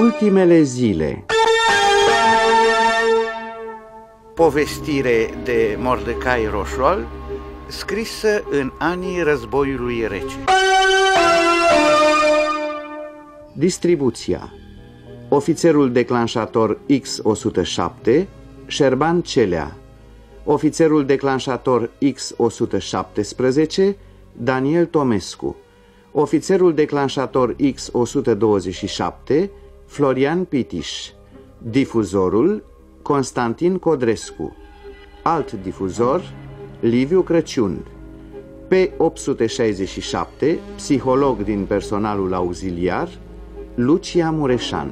Ultimele zile. Povestire de Mordecai Roșoal Scrisă în anii războiului rece. Distribuția. Ofițerul declanșator X-107 Șerban Celea. Ofițerul declanșator X-117 Daniel Tomescu. Ofițerul declanșator X-127 Florian Pitiș. Difuzorul Constantin Codrescu. Alt difuzor Liviu Crăciun. P867 Psiholog din personalul auxiliar Lucia Mureșan.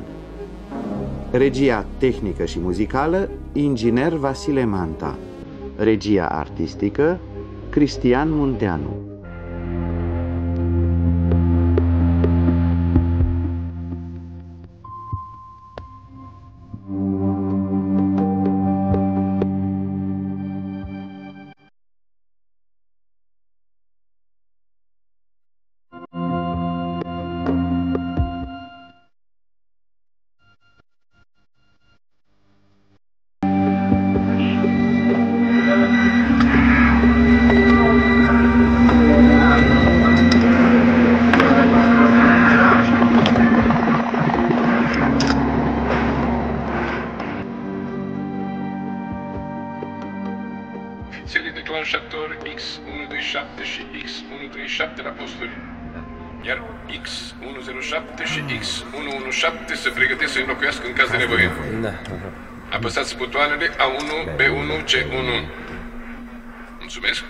Regia tehnică și muzicală Inginer Vasile Manta. Regia artistică Cristian Munteanu X127 și X137 la posturi. Iar X107 și X117 se pregătesc să înlocuiască în caz de nevoie. Da. Apăsați butoanele A1, B1, C1. Mulțumesc.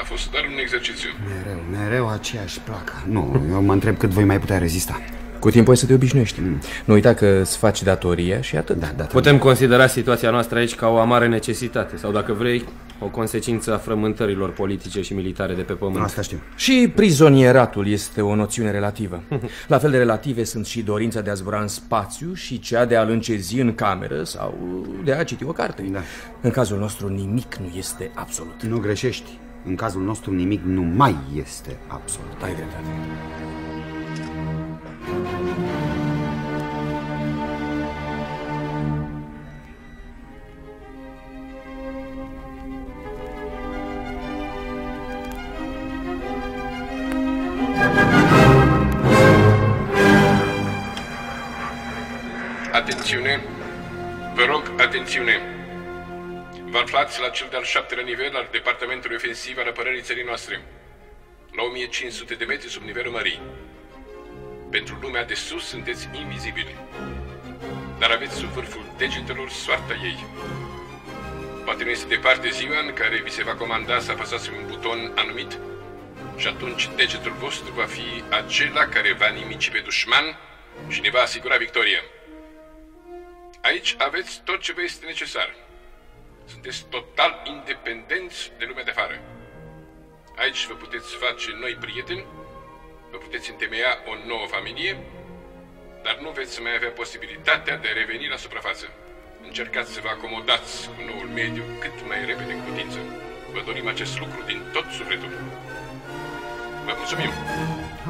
A fost doar un exercițiu. Mereu, mereu aceeași placă. Nu, eu mă întreb cât voi mai putea rezista. Cu timpul ai să te obișnuiești. Nu uita că îți faci datoria și atât. Da, da, Putem considera situația noastră aici ca o amare necesitate sau, dacă vrei, o consecință a frământărilor politice și militare de pe pământ. Asta știu. Și prizonieratul este o noțiune relativă. La fel de relative sunt și dorința de a zbura în spațiu și cea de a-l încezi în cameră sau de a citi o carte. Da. În cazul nostru nimic nu este absolut. Nu greșești. În cazul nostru nimic nu mai este absolut. Ai dreptate. Rog, atențiune! Vă aflați la cel de-al șaptelea nivel al Departamentului Ofensiv al Apărării Țării noastre, la 1500 de metri sub nivelul mării. Pentru lumea de sus sunteți invizibili, dar aveți sub vârful degetelor soarta ei. Poate nu este departe ziua în care vi se va comanda să apăsați un buton anumit și atunci degetul vostru va fi acela care va nimici pe dușman și ne va asigura victoria. Aici aveți tot ce vă este necesar. Sunteți total independenți de lumea de afară. Aici vă puteți face noi prieteni, vă puteți întemeia o nouă familie, dar nu veți mai avea posibilitatea de a reveni la suprafață. Încercați să vă acomodați cu noul mediu cât mai repede cu putință. Vă dorim acest lucru din tot sufletul. Vă mulțumim!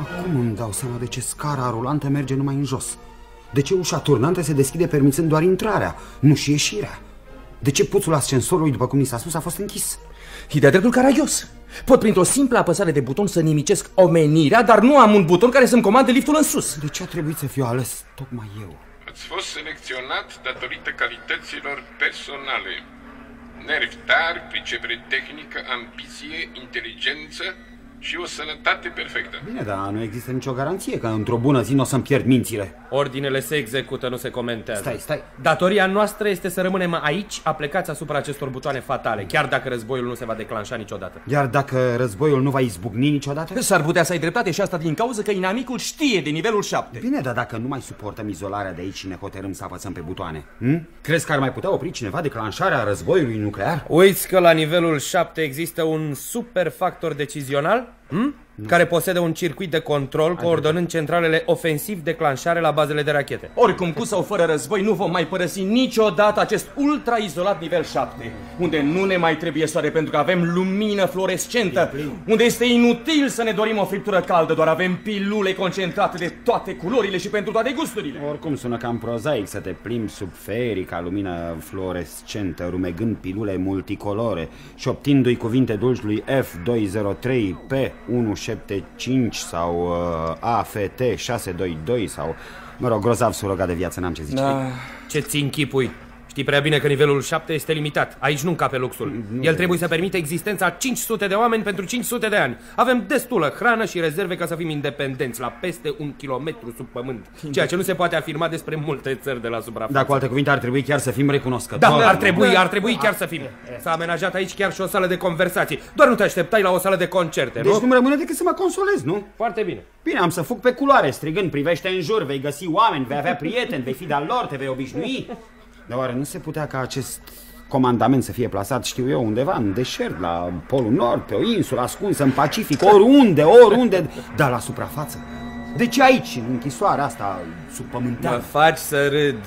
Acum îmi dau seama de ce scara rulantă merge numai în jos. De ce ușa turnantă se deschide permițând doar intrarea, nu și ieșirea? De ce puțul ascensorului, după cum ni s-a spus, a fost închis? E de-a dreptul caragios. Pot printr-o simplă apăsare de buton să nimicesc omenirea, dar nu am un buton care să-mi comande liftul în sus. De ce a trebuit să fiu ales tocmai eu? Ați fost selecționat datorită calităților personale. Nervi tari, pricepere tehnică, ambiție, inteligență și o sănătate perfectă. Bine, dar nu există nicio garanție că într-o bună zi nu o să-mi pierd mințile. Ordinele se execută, nu se comentează. Stai, stai. Datoria noastră este să rămânem aici, aplecați asupra acestor butoane fatale, chiar dacă războiul nu se va declanșa niciodată. Iar dacă războiul nu va izbucni niciodată? S-ar putea să ai dreptate și asta din cauza că inamicul știe de nivelul 7. Bine, dar dacă nu mai suportăm izolarea de aici și ne hotărâm să apăsăm pe butoane, hm? crezi că ar mai putea opri cineva declanșarea războiului nuclear? Uiți că la nivelul 7 există un super factor decizional? Hm? care posedă un circuit de control coordonând centralele ofensiv-declanșare la bazele de rachete. Oricum, cu sau fără război, nu vom mai părăsi niciodată acest ultra-izolat nivel 7, unde nu ne mai trebuie soare pentru că avem lumină fluorescentă, unde este inutil să ne dorim o friptură caldă, doar avem pilule concentrate de toate culorile și pentru toate gusturile. Oricum sună cam prozaic să te plimbi sub ferica lumină fluorescentă, rumegând pilule multicolore și optindu-i cuvinte dulci lui F203, P175 sau uh, AFT 622 sau... Mă rog, grozav surogat de viață, n-am ce zice. Da. Ce-ți închipui? Știi prea bine că nivelul 7 este limitat. Aici nu încape luxul. El trebuie să permite existența 500 de oameni pentru 500 de ani. Avem destulă hrană și rezerve ca să fim independenți la peste un kilometru sub pământ. Ceea ce nu se poate afirma despre multe țări de la suprafață. Da, cu alte cuvinte, ar trebui chiar să fim recunoscători. Da, ar trebui, ar trebui chiar să fim. S-a amenajat aici chiar și o sală de conversații. Doar nu te așteptai la o sală de concerte, Deci nu? nu-mi rămâne decât să mă consolez, nu? Foarte bine. Bine, am să fug pe culoare, strigând, privește în jur, vei găsi oameni, vei avea prieteni, vei fi de-al lor, te vei obișnui. Dar oare nu se putea ca acest comandament să fie plasat, știu eu, undeva în deșert, la Polul Nord, pe o insulă ascunsă în Pacific, oriunde, oriunde, dar la suprafață? De ce aici, în închisoarea asta Mă subpământeană? faci să râd.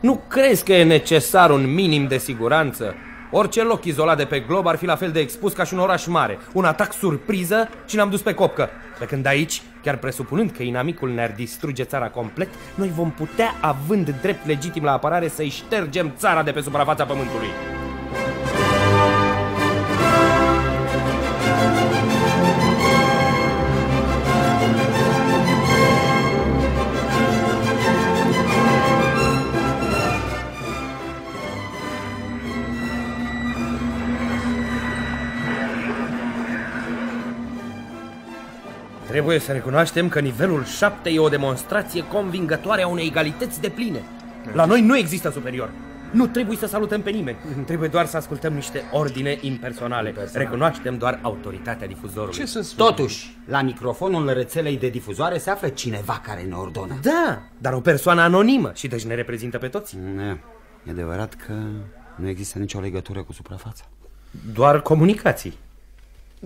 Nu crezi că e necesar un minim de siguranță? Orice loc izolat de pe glob ar fi la fel de expus ca și un oraș mare. Un atac surpriză și ne-am dus pe copcă. Pe când aici, chiar presupunând că inamicul ne-ar distruge țara complet, noi vom putea, având drept legitim la apărare, să-i ștergem țara de pe suprafața pământului. Trebuie să recunoaștem că nivelul 7 e o demonstrație convingătoare a unei egalități de pline. La noi nu există superior. Nu trebuie să salutăm pe nimeni. Trebuie doar să ascultăm niște ordine impersonale. Recunoaștem doar autoritatea difuzorului. Ce să spun? Totuși, la microfonul rețelei de difuzoare se află cineva care ne ordonă. Da, dar o persoană anonimă și deci ne reprezintă pe toți. Ne, e adevărat că nu există nicio legătură cu suprafața. Doar comunicații.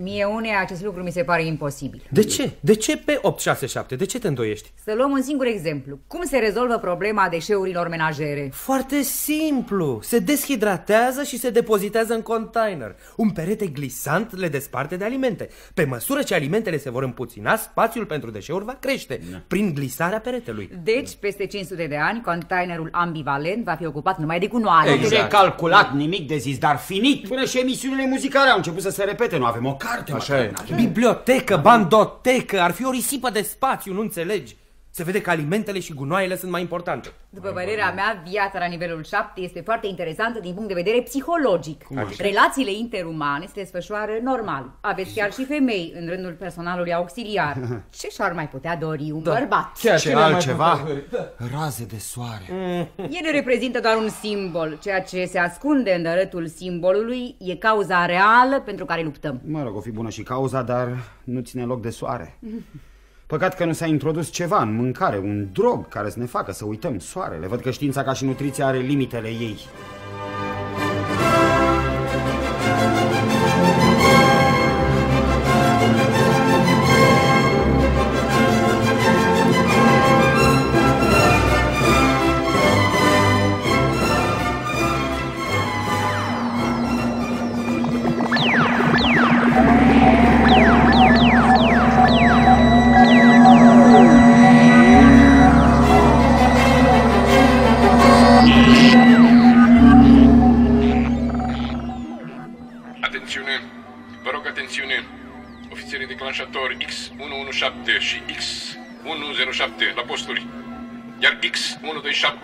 Mie une acest lucru mi se pare imposibil. De ce? De ce pe 867? De ce te îndoiești? Să luăm un singur exemplu. Cum se rezolvă problema deșeurilor menajere? Foarte simplu. Se deshidratează și se depozitează în container. Un perete glisant le desparte de alimente. Pe măsură ce alimentele se vor împuțina, spațiul pentru deșeuri va crește prin glisarea peretelui. Deci, peste 500 de ani, containerul ambivalent va fi ocupat numai de gunoaie. Nu e calculat nimic de zis, dar finit. Până și emisiunile muzicale au început să se repete. Nu avem o carte. Așa măcar. e. Bibliotecă, bandotecă, ar fi o risipă de spațiu, nu înțelegi? Se vede că alimentele și gunoaiele sunt mai importante. După părerea mea, viața la nivelul 7 este foarte interesantă din punct de vedere psihologic. Relațiile interumane se desfășoară normal. Aveți chiar și femei în rândul personalului auxiliar. Ce și-ar mai putea dori un bărbat? Chiar Ce cine mai altceva? putea- Raze de soare. El reprezintă doar un simbol. Ceea ce se ascunde în dărătul simbolului e cauza reală pentru care luptăm. Mă rog, o fi bună și cauza, dar nu ține loc de soare. Păcat că nu s-a introdus ceva în mâncare, un drog care să ne facă să uităm soarele. Văd că știința ca și nutriția are limitele ei.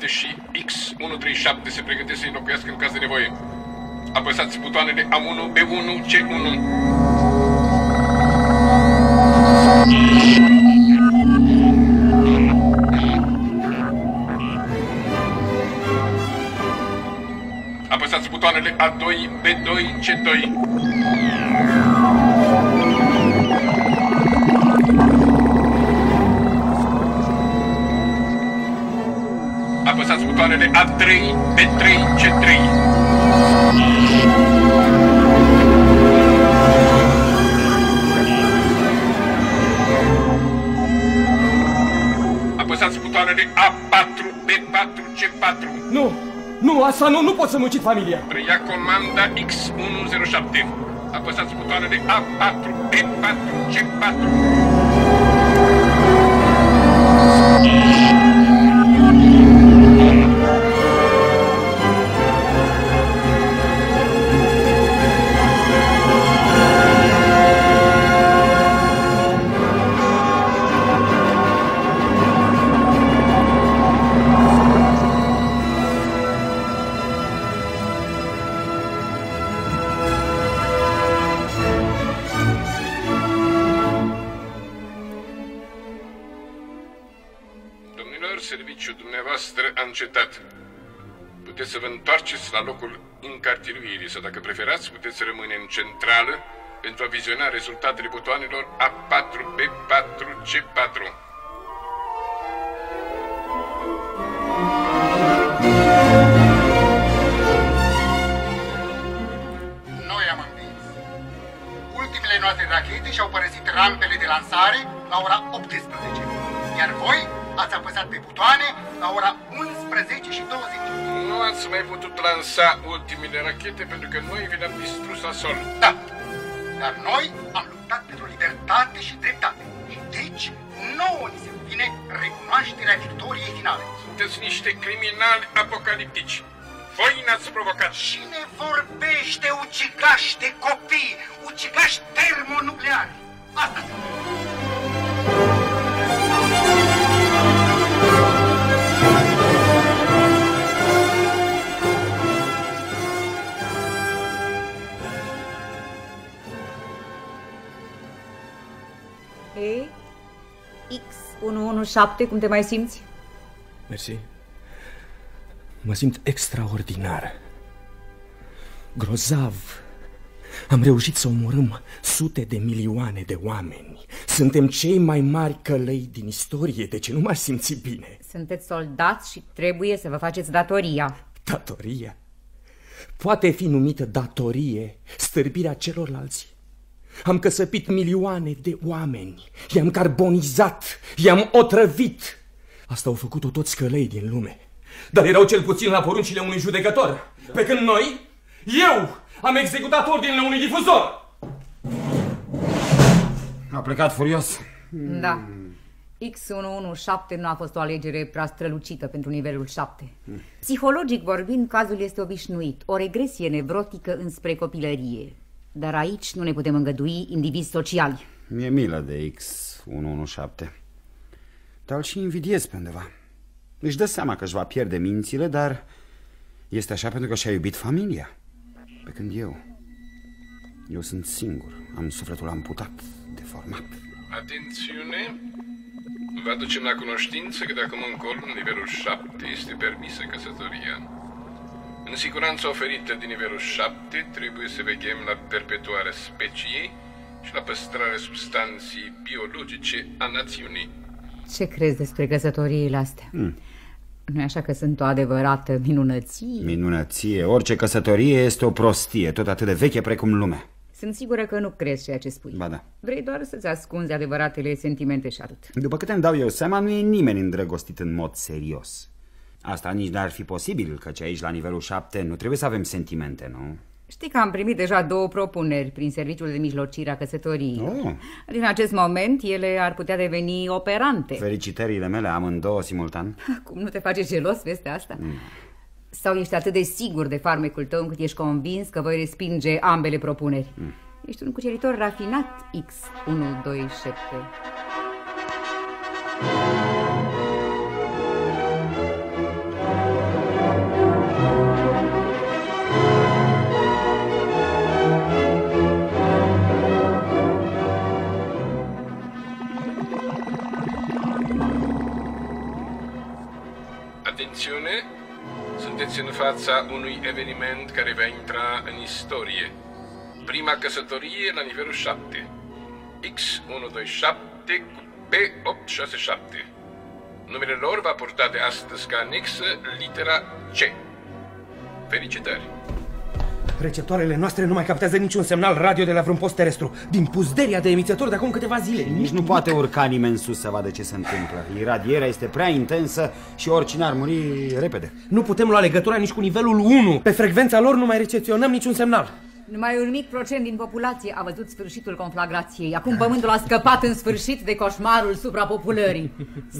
X127 și X137 se pregătesc să înlocuiască în caz de nevoie. Apăsați butoanele A1, B1, C1. Apăsați butoanele A2, B2, C2. motoarele A3, B3, C3. Apăsați butoanele A4, B4, C4. Nu! Nu, asta nu, nu pot să muncit familia. Preia comanda X107. Apăsați butoanele A4, B4, C4. Sau dacă preferați, puteți rămâne în centrală pentru a viziona rezultatele butoanelor A4, B4, C4. Noi am învins. Ultimele noastre rachete și-au părăsit rampele de lansare la ora 18, iar voi ați apăsat pe butoane la ora 11 și 20. Nu ați mai putut lansa ultimele rachete pentru că noi vi le-am distrus la sol. Da, dar noi am luptat pentru libertate și dreptate. Și deci, nouă ni se cuvine recunoașterea victoriei finale. Sunteți niște criminali apocaliptici. Voi ne-ați provocat. Cine vorbește ucigași de copii, ucigași termonucleari? Asta se E? X117, cum te mai simți? Mersi. Mă simt extraordinar. Grozav. Am reușit să omorâm sute de milioane de oameni. Suntem cei mai mari călăi din istorie, de ce nu m-aș simți bine? Sunteți soldați și trebuie să vă faceți datoria. Datoria? Poate fi numită datorie stârpirea celorlalți. Am căsăpit milioane de oameni, i-am carbonizat, i-am otrăvit. Asta au făcut-o toți călăi din lume. Dar erau cel puțin la poruncile unui judecător. Pe când noi, eu, am executat ordinele unui difuzor. A plecat furios. Da. X117 nu a fost o alegere prea strălucită pentru nivelul 7. Psihologic vorbind, cazul este obișnuit, o regresie nevrotică înspre copilărie. Dar aici nu ne putem îngădui indivizi sociali. Mi-e milă de X117. Dar îl și invidiez pe undeva. Își dă seama că își va pierde mințile, dar este așa pentru că și-a iubit familia. Pe când eu... Eu sunt singur, am sufletul amputat, deformat. Atențiune! Vă aducem la cunoștință că de acum încolo, în nivelul 7, este permisă căsătoria. În siguranța oferită din nivelul 7, trebuie să veghem la perpetuarea speciei și la păstrarea substanții biologice a națiunii. Ce crezi despre căsătoriile astea? Hmm. Nu e așa că sunt o adevărată minunăție? Minunăție, orice căsătorie este o prostie, tot atât de veche precum lumea. Sunt sigură că nu crezi ceea ce spui. Ba da. Vrei doar să-ți ascunzi adevăratele sentimente și atât. După câte îmi dau eu seama, nu e nimeni îndrăgostit în mod serios. Asta nici n-ar fi posibil, căci aici, la nivelul 7, nu trebuie să avem sentimente, nu? Știi că am primit deja două propuneri prin serviciul de mijlocire a căsătoriei. Oh. Din acest moment, ele ar putea deveni operante. Felicitările mele amândouă simultan. Cum nu te face gelos peste asta? Mm. Sau ești atât de sigur de farmecul tău încât ești convins că voi respinge ambele propuneri? Mm. Ești un cuceritor rafinat, X127. Atențiune! Sunteți în fața unui eveniment care va intra în istorie. Prima căsătorie la nivelul 7. X127 cu P867. Numele lor va purta de astăzi ca anexă litera C. Felicitări! Receptoarele noastre nu mai captează niciun semnal radio de la vreun post terestru. Din puzderia de emițător de acum câteva zile. Nici nu poate urca nimeni sus să vadă ce se întâmplă. Iradierea este prea intensă și oricine ar muri repede. Nu putem lua legătura nici cu nivelul 1. Pe frecvența lor nu mai recepționăm niciun semnal. Numai un mic procent din populație a văzut sfârșitul conflagrației. Acum pământul a scăpat în sfârșit de coșmarul suprapopulării.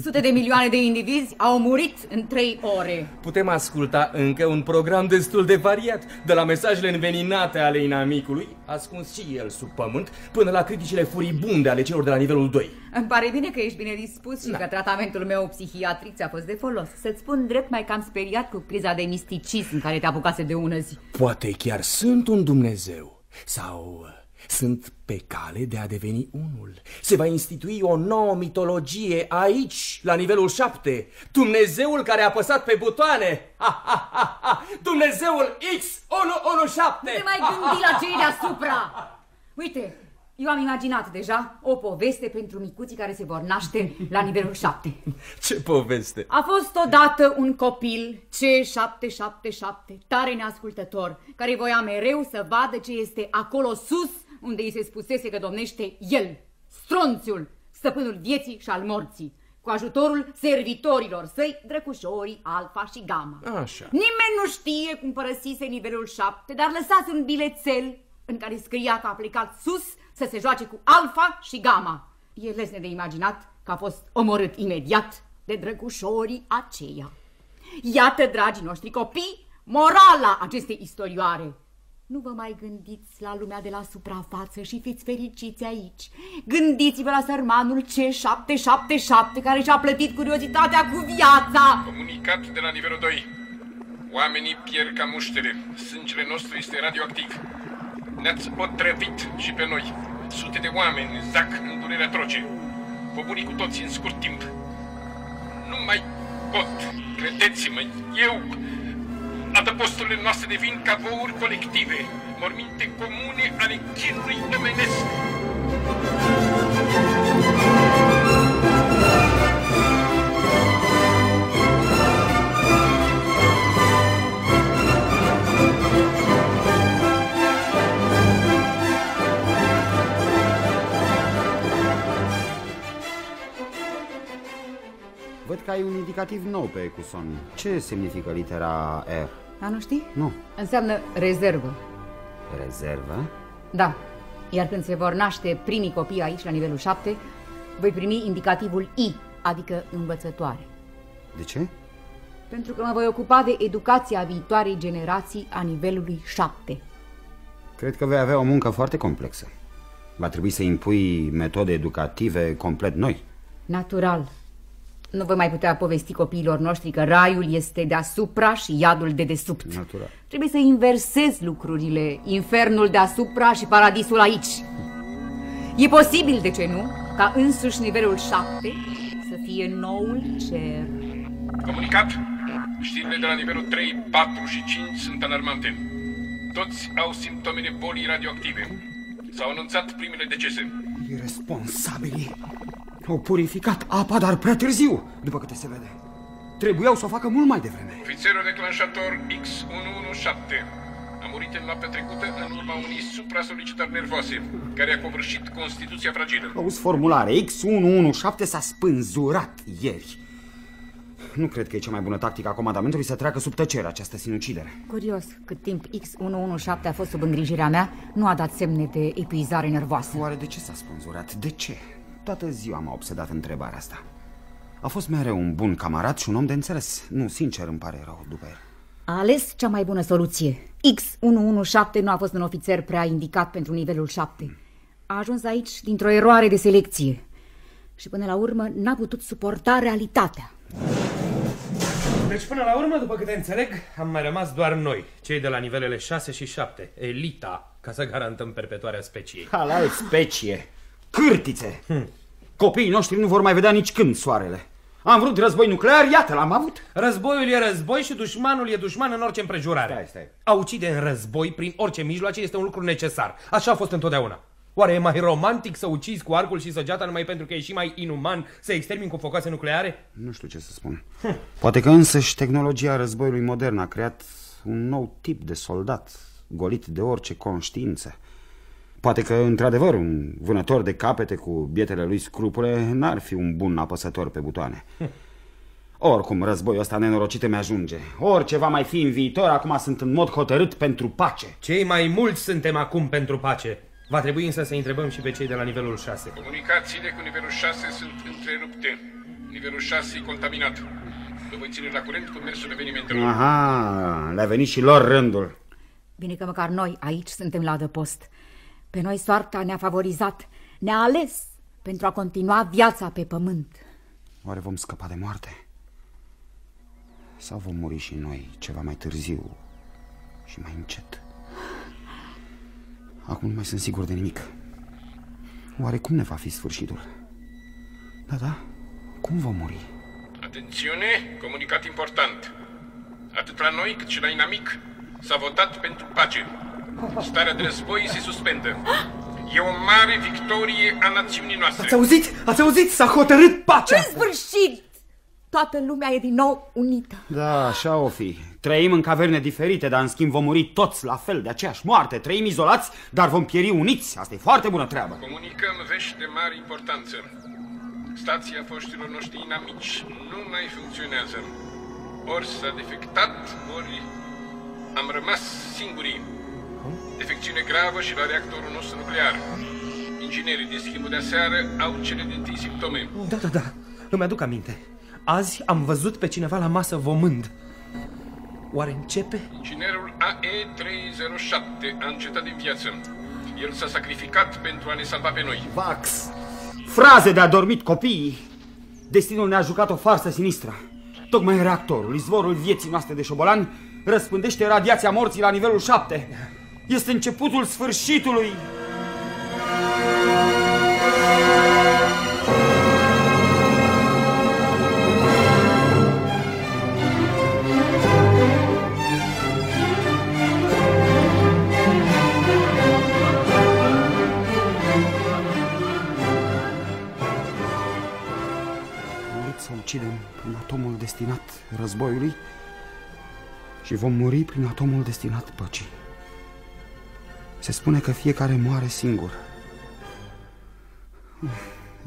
Sute de milioane de indivizi au murit în trei ore. Putem asculta încă un program destul de variat, de la mesajele înveninate ale inamicului, ascuns și el sub pământ, până la criticile furibunde ale celor de la nivelul 2. Îmi pare bine că ești bine dispus și da. că tratamentul meu psihiatric ți-a fost de folos. Să-ți spun drept mai cam speriat cu criza de misticism în care te apucase de ună zi. Poate chiar sunt un Dumnezeu sau uh, sunt pe cale de a deveni unul. Se va institui o nouă mitologie aici, la nivelul 7. Dumnezeul care a apăsat pe butoane. Ha, ha, ha, ha. Dumnezeul X117. Nu te mai gândi la cei deasupra. Uite, eu am imaginat deja o poveste pentru micuții care se vor naște la nivelul 7. Ce poveste? A fost odată un copil, C777, tare neascultător, care voia mereu să vadă ce este acolo sus, unde îi se spusese că domnește el, stronțiul, stăpânul vieții și al morții, cu ajutorul servitorilor săi, drăcușorii, alfa și gama. Așa. Nimeni nu știe cum părăsise nivelul 7, dar lăsase un bilețel în care scria că a plecat sus să se joace cu alfa și gama. E lesne de imaginat că a fost omorât imediat de drăgușorii aceia. Iată, dragii noștri copii, morala acestei istorioare. Nu vă mai gândiți la lumea de la suprafață și fiți fericiți aici. Gândiți-vă la sărmanul C777 care și-a plătit curiozitatea cu viața. Comunicat de la nivelul 2. Oamenii pierd ca muștere. Sângele nostru este radioactiv. Ne-ați otrăvit și pe noi. Sute de oameni zac în durere atroce. Vă cu toții în scurt timp. Nu mai pot, credeți-mă, eu... Adăposturile noastre devin cabouri colective, morminte comune ale chinului omenesc. Că ai un indicativ nou pe Ecuson. Ce semnifică litera R? A, nu știi? Nu. Înseamnă rezervă. Rezervă? Da. Iar când se vor naște primii copii aici, la nivelul 7, voi primi indicativul I, adică învățătoare. De ce? Pentru că mă voi ocupa de educația viitoarei generații a nivelului 7. Cred că vei avea o muncă foarte complexă. Va trebui să impui metode educative complet noi. Natural. Nu voi mai putea povesti copiilor noștri că raiul este deasupra și iadul de desubt. Natural. Trebuie să inversez lucrurile, infernul deasupra și paradisul aici. E posibil, de ce nu, ca însuși nivelul 7 să fie noul cer. Comunicat. Știrile de la nivelul 3, 4 și 5 sunt alarmante. Toți au simptomele bolii radioactive. S-au anunțat primele decese. Irresponsabili. Au purificat apa, dar prea târziu, după câte se vede. Trebuiau să o facă mult mai devreme. Ofițerul declanșator X117 a murit în noaptea trecută în urma unei supra-solicitări nervoase, care a covârșit Constituția fragilă. Auzi formulare, X117 s-a spânzurat ieri. Nu cred că e cea mai bună tactică a comandamentului să treacă sub tăcere această sinucidere. Curios, cât timp X117 a fost sub îngrijirea mea, nu a dat semne de epuizare nervoasă. Oare de ce s-a spânzurat? De ce? Toată ziua m-a obsedat întrebarea asta. A fost mereu un bun camarat și un om de înțeles. Nu, sincer, îmi pare rău după el. A ales cea mai bună soluție. X117 nu a fost un ofițer prea indicat pentru nivelul 7. A ajuns aici dintr-o eroare de selecție. Și până la urmă n-a putut suporta realitatea. Deci până la urmă, după câte înțeleg, am mai rămas doar noi, cei de la nivelele 6 și 7, elita, ca să garantăm perpetuarea speciei. Halal specie! Cârtițe! Hm. Copiii noștri nu vor mai vedea nici când soarele. Am vrut război nuclear, iată, l-am avut. Războiul e război și dușmanul e dușman în orice împrejurare. Stai, stai. A ucide în război prin orice mijloace este un lucru necesar. Așa a fost întotdeauna. Oare e mai romantic să ucizi cu arcul și săgeata numai pentru că e și mai inuman să extermini cu focoase nucleare? Nu știu ce să spun. Poate că însăși tehnologia războiului modern a creat un nou tip de soldat, golit de orice conștiință. Poate că, într-adevăr, un vânător de capete cu bietele lui scrupule n-ar fi un bun apăsător pe butoane. Oricum, războiul ăsta nenorocit mi ajunge. Orice va mai fi în viitor, acum sunt în mod hotărât pentru pace. Cei mai mulți suntem acum pentru pace. Va trebui însă să întrebăm și pe cei de la nivelul 6. Comunicațiile cu nivelul 6 sunt întrerupte. Nivelul 6 e contaminat. Vă voi ține la curent cu mersul evenimentelor. Aha, le-a venit și lor rândul. Bine că măcar noi aici suntem la adăpost. Pe noi soarta ne-a favorizat, ne-a ales pentru a continua viața pe pământ. Oare vom scăpa de moarte? Sau vom muri și noi ceva mai târziu și mai încet? Acum nu mai sunt sigur de nimic. Oare cum ne va fi sfârșitul? Da, da, cum vom muri? Atențiune, comunicat important. Atât la noi cât și la inamic s-a votat pentru pace. Starea de război se suspendă. E o mare victorie a națiunii noastre. Ați auzit? Ați auzit? S-a hotărât pacea! În sfârșit! Toată lumea e din nou unită. Da, așa o fi. Trăim în caverne diferite, dar în schimb vom muri toți la fel de aceeași moarte. Trăim izolați, dar vom pieri uniți. Asta e foarte bună treabă. Comunicăm vești de mare importanță. Stația foștilor noștri inamici nu mai funcționează. Ori s-a defectat, ori am rămas singurii. Defecțiune gravă și la reactorul nostru nuclear. Inginerii din schimbul de aseară au cele din tâi simptome. Da, da, da. Îmi aduc aminte. Azi am văzut pe cineva la masă vomând. Oare începe? Inginerul AE307 a încetat din viață. El s-a sacrificat pentru a ne salva pe noi. Vax! Fraze de adormit copiii! Destinul ne-a jucat o farsă sinistră. Tocmai reactorul, izvorul vieții noastre de șobolan, răspândește radiația morții la nivelul 7. Este începutul sfârșitului. să ucidem prin atomul destinat războiului și vom muri prin atomul destinat păcii. Se spune că fiecare moare singur.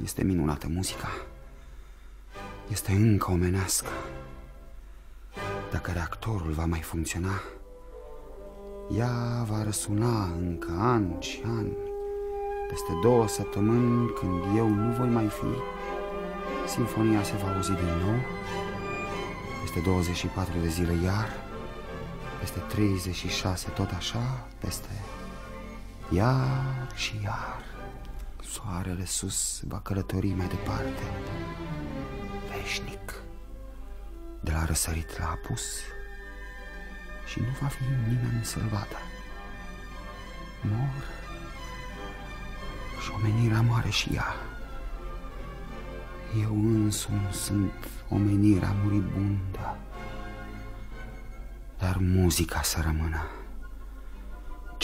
Este minunată muzica. Este încă omenească. Dacă reactorul va mai funcționa, ea va răsuna încă ani și ani. Peste două săptămâni, când eu nu voi mai fi, Sinfonia se va auzi din nou Peste 24 de zile iar Peste 36 tot așa Peste iar și iar Soarele sus va călători mai departe Veșnic De la răsărit la apus Și nu va fi nimeni să-l vadă Mor Și omenirea moare și ea. Eu însumi sunt omenirea muribundă, dar muzica să rămână,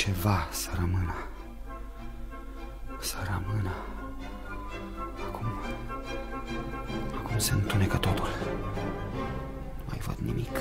ceva să rămână, să rămână. Acum, acum se întunecă totul. Nu mai văd nimic,